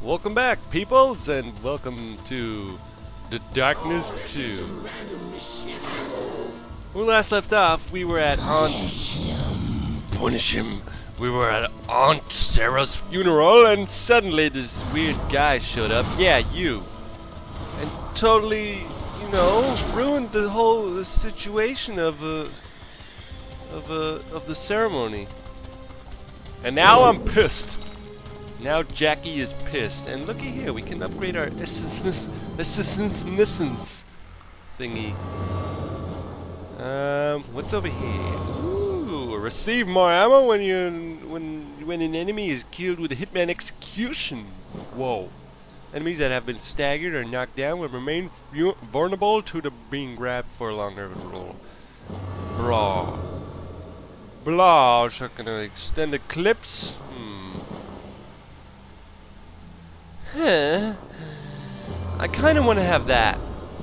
Welcome back, peoples, and welcome to The Darkness 2. When we last left off, we were at Aunt... Punish him. We were at Aunt Sarah's funeral, and suddenly this weird guy showed up. Yeah, you. And totally, you know, ruined the whole situation of, uh, of, uh, of the ceremony. And now I'm pissed. Now Jackie is pissed. And looky here, we can upgrade our assistance thingy. Um, what's over here? Ooh, receive more ammo when you when when an enemy is killed with a hitman execution. Whoa. Enemies that have been staggered or knocked down will remain vulnerable to the being grabbed for a longer roll. Blah. Blah. So gonna extend the clips. Hmm. Huh. I kind of want to have that.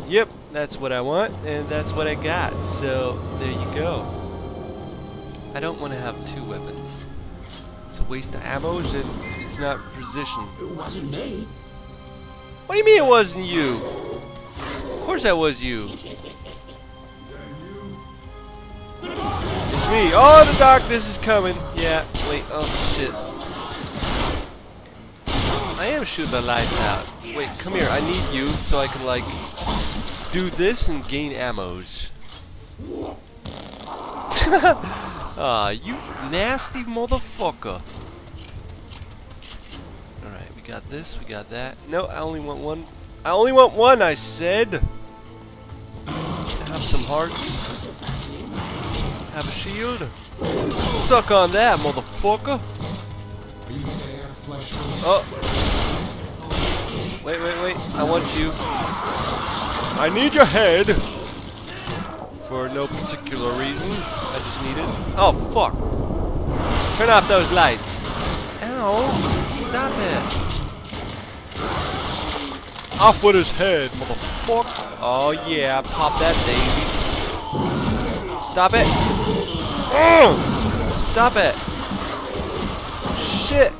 Yep, that's what I want, and that's what I got. So, there you go. I don't want to have two weapons. It's a waste of ammo, and it's not precision. It wasn't me. What do you mean it wasn't you? Of course that was you. It's me. Oh, the darkness is coming. Yeah, wait. Oh, shit. I am shooting the lights out. Wait, come here. I need you so I can, like, do this and gain ammos. Ah, you nasty motherfucker. Alright, we got this, we got that. No, I only want one. I only want one, I said! Have some hearts. Have a shield. Suck on that, motherfucker! Oh! Wait, wait, wait. I want you. I need your head! For no particular reason. I just need it. Oh, fuck. Turn off those lights. Ow. Stop it. Off with his head, motherfucker. Oh, yeah. Pop that daisy. Stop it. Stop it. Shit.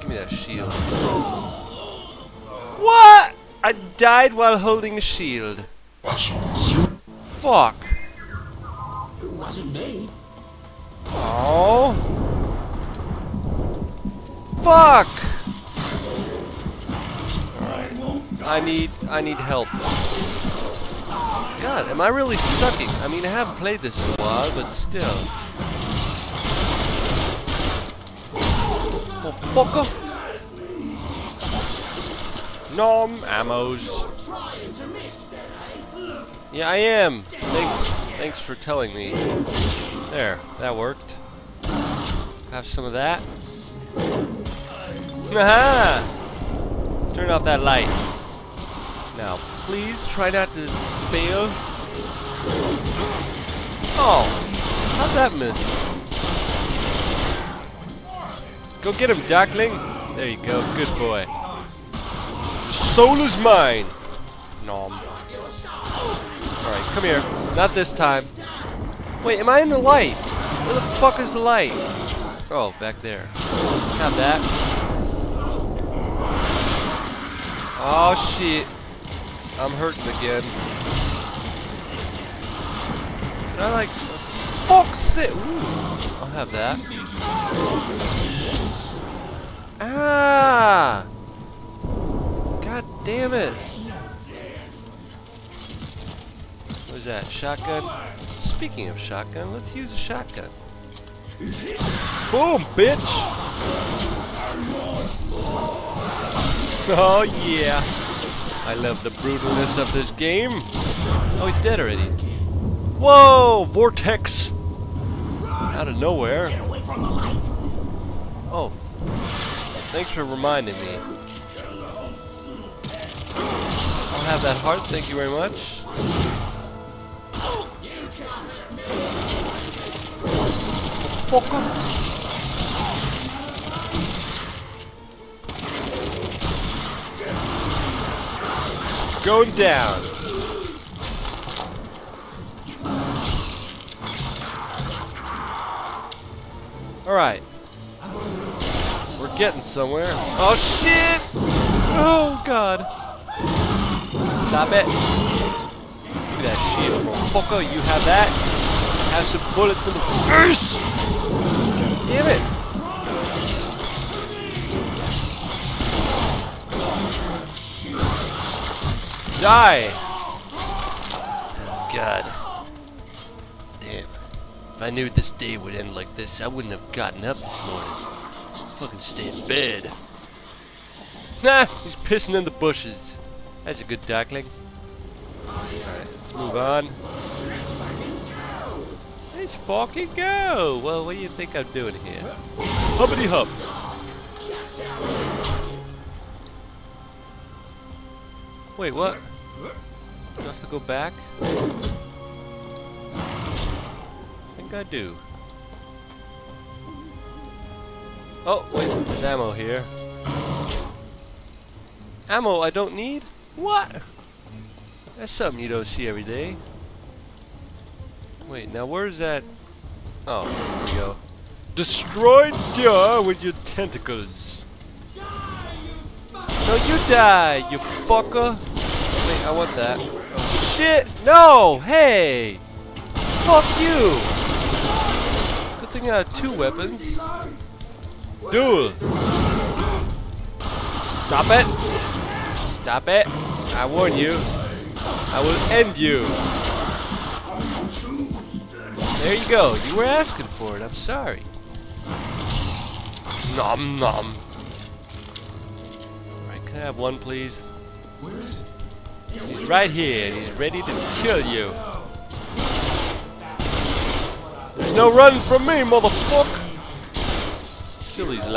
Give me that shield. What? I died while holding a shield. Fuck. It wasn't me. Oh. Fuck. Alright. I need I need help. God, am I really sucking? I mean I haven't played this in a while, but still. Oh fucker. Nom ammos. Yeah, I am. Thanks, thanks for telling me. There, that worked. Have some of that. Aha! Turn off that light. Now, please try not to fail. Oh, how'd that miss? Go get him, Darkling. There you go, good boy. Soul is mine. Nom. Alright, come here. Not this time. Wait, am I in the light? Where the fuck is the light? Oh, back there. Have that. Oh shit. I'm hurting again. Can I like fuck sit? Ooh, I'll have that. Ah! God damn it. What is that? Shotgun? Speaking of shotgun, let's use a shotgun. Boom, bitch! Oh yeah! I love the brutalness of this game. Oh, he's dead already. Whoa! Vortex! Out of nowhere. Oh. Thanks for reminding me. Have that heart, thank you very much. Going down. Alright. We're getting somewhere. Oh shit! Oh god. Stop it. Give me that shield, motherfucker. You have that. Have some bullets in the face. Damn it. Die! Oh, God. Damn. If I knew this day would end like this, I wouldn't have gotten up this morning. Fucking stay in bed. Nah, he's pissing in the bushes. That's a good Darkling. Alright, let's move on. Let's fucking go! Well, what do you think I'm doing here? Hubbity hub! Wait, what? Do I have to go back? I think I do. Oh, wait, there's ammo here. Ammo I don't need? What? That's something you don't see every day. Wait, now where's that? Oh, there we go. Destroy Jar with your tentacles. No, you die, you fucker. Wait, I want that. Oh, shit! No! Hey! Fuck you! Good thing I have two weapons. Duel! Stop it! Stop it! I warn you. I will end you. There you go. You were asking for it. I'm sorry. Nom nom. Alright, can I have one, please? Where is it? He's right here. He's ready to kill you. There's no running from me, motherfucker. Kill these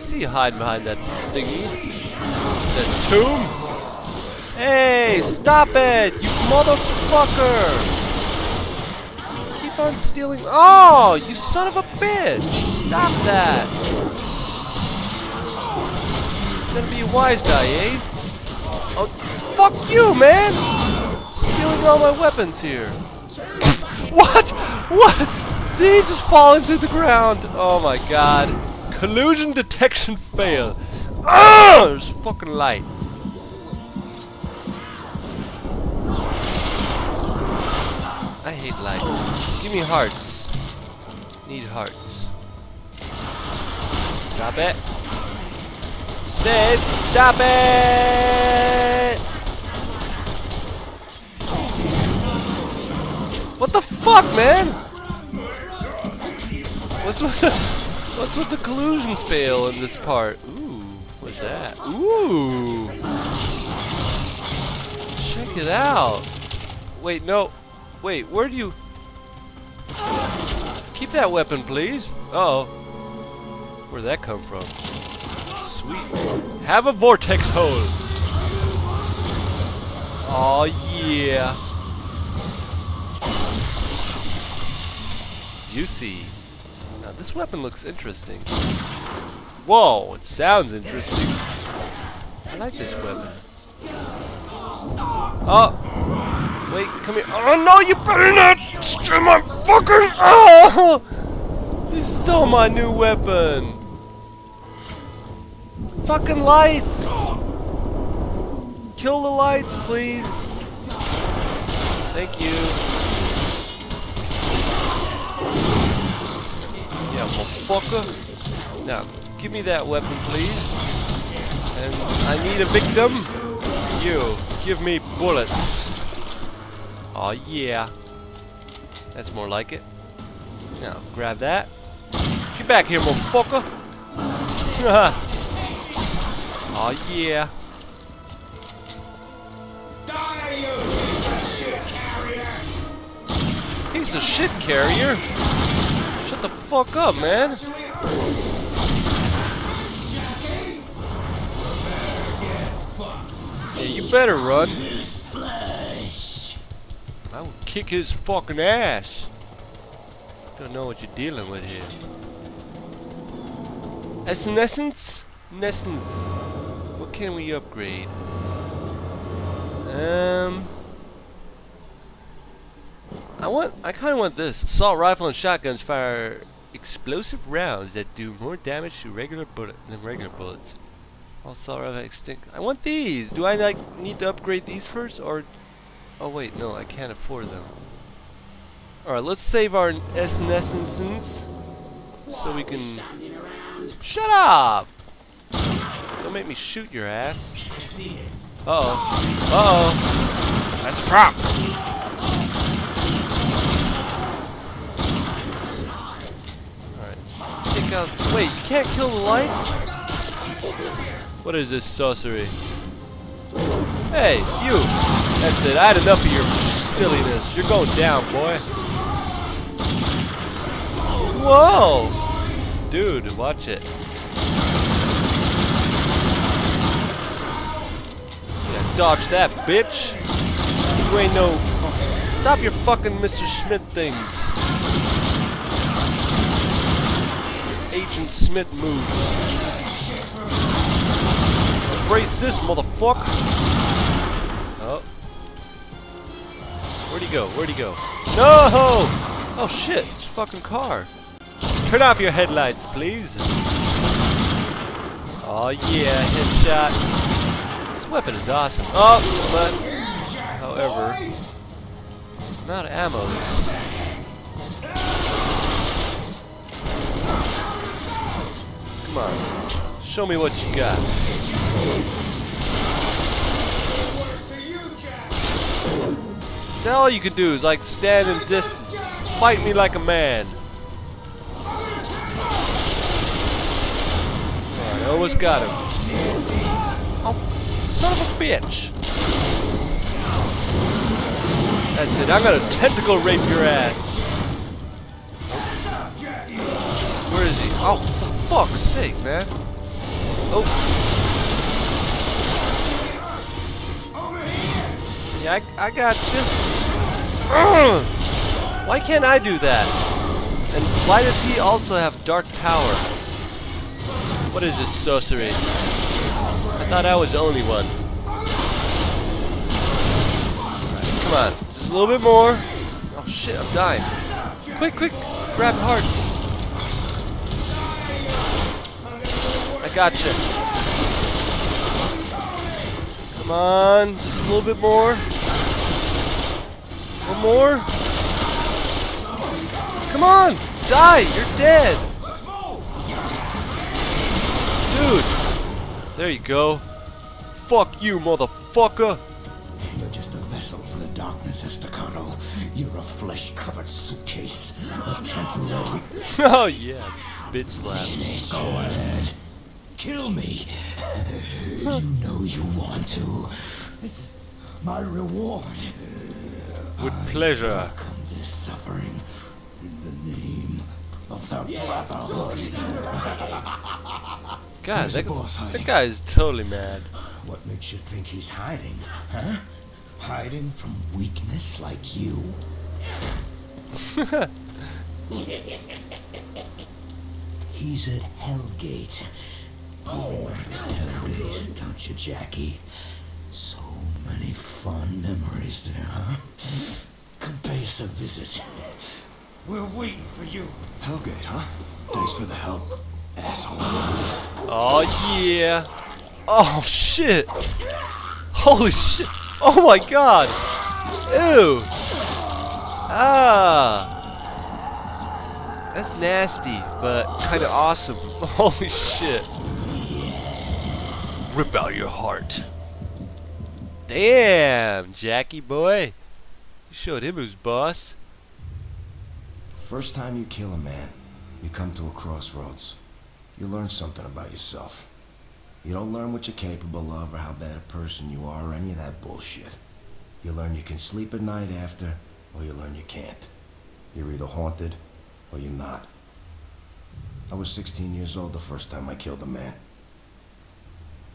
see you hiding behind that thingy. That tomb. Hey, stop it, you motherfucker! Keep on stealing. Oh, you son of a bitch! Stop that! Gonna be a wise guy, eh? Oh, fuck you, man! Stealing all my weapons here. what? What? Did he just fall into the ground? Oh my god. Collusion detection fail. Ah! There's fucking lights. I hate lights. Give me hearts. Need hearts. Stop it. Said stop it! What the fuck, man? What's what's the, what's with the collusion fail in this part? Ooh, what's that? Ooh. Check it out. Wait, no. Wait, where do you... Keep that weapon, please. Uh oh Where'd that come from? Sweet. Have a vortex hole. Oh yeah. You see. Now this weapon looks interesting. Whoa, it sounds interesting. I like this weapon. Oh, wait, come here. Oh no, you better not steal my fucking. Oh, you stole my new weapon. Fucking lights. Kill the lights, please. Thank you. Motherfucker. Now, give me that weapon, please. And I need a victim. You, give me bullets. Oh yeah. That's more like it. Now, grab that. Get back here, motherfucker. oh yeah. Die, you piece of shit carrier! Piece of shit carrier. The fuck up, man. Yeah, you better run. I will kick his fucking ass. Don't know what you're dealing with here. Essence? Essence. What can we upgrade? Um. I want. I kind of want this. Assault rifle and shotguns fire explosive rounds that do more damage to regular bullet than regular bullets. Also, have extinct. I want these. Do I like need to upgrade these first, or? Oh wait, no, I can't afford them. All right, let's save our essences so we can. Shut up! Don't make me shoot your ass. Uh oh. Uh oh. That's a prop. Out. Um, wait, you can't kill the lights? What is this sorcery? Hey, it's you. That's it. I had enough of your silliness. You're going down, boy. Whoa! Dude, watch it. Yeah, dodge that, bitch. You ain't no. Stop your fucking Mr. Schmidt things. Agent Smith moves. Brace this, motherfucker. Oh. Where'd he go? Where'd he go? No! Oh shit, it's fucking car. Turn off your headlights, please. Oh yeah, headshot. This weapon is awesome. Oh, but however, of ammo. Come on, show me what you got. That all you can do is like stand in distance, fight me like a man. Alright, I almost got him. Oh, son of a bitch! That's it. I'm gonna tentacle rape your ass. Where is he? Oh, fuck's sake, man! Oh. Yeah, I, I got you. Why can't I do that? And why does he also have dark power? What is this sorcery? I thought I was the only one. Come on. Just a little bit more. Oh shit, I'm dying. Quick, quick. Grab hearts. I gotcha. Come on. Just a little bit more. One more. Come on. Die. You're dead. Dude. There you go. Fuck you, motherfucker. You're just a vessel for the darkness, Estacado. You're a flesh-covered suitcase. A temporary... oh yeah. Bitch slap. Go ahead. Kill me. you know you want to. This is my reward. With pleasure. Come this suffering in the name of the Brotherhood. God, that, the boss that guy is totally mad. What makes you think he's hiding, huh? Hiding from weakness like you? He's at Hellgate. You remember Hellgate, don't you, Jackie? So many fond memories there, huh? Come pay us a visit. We're waiting for you. Hellgate, huh? Thanks for the help, asshole. Oh yeah. Oh shit. Holy shit. Oh my god. Ew. Ah. That's nasty, but kind of awesome. Holy shit. Rip out your heart. Damn, Jackie boy. You showed him who's boss. First time you kill a man, you come to a crossroads. You learn something about yourself. You don't learn what you're capable of or how bad a person you are or any of that bullshit. You learn you can sleep at night after, or you learn you can't. You're either haunted, or you're not. I was 16 years old the first time I killed a man.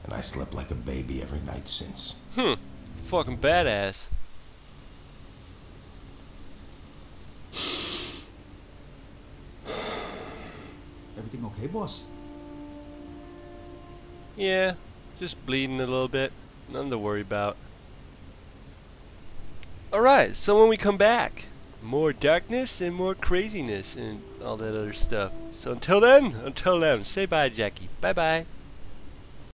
And I slept like a baby every night since. Hmm. Fucking badass. Everything okay, boss? Yeah, just bleeding a little bit. Nothing to worry about. Alright, so when we come back, more darkness and more craziness and all that other stuff. So until then, until then, say bye, Jackie. Bye bye.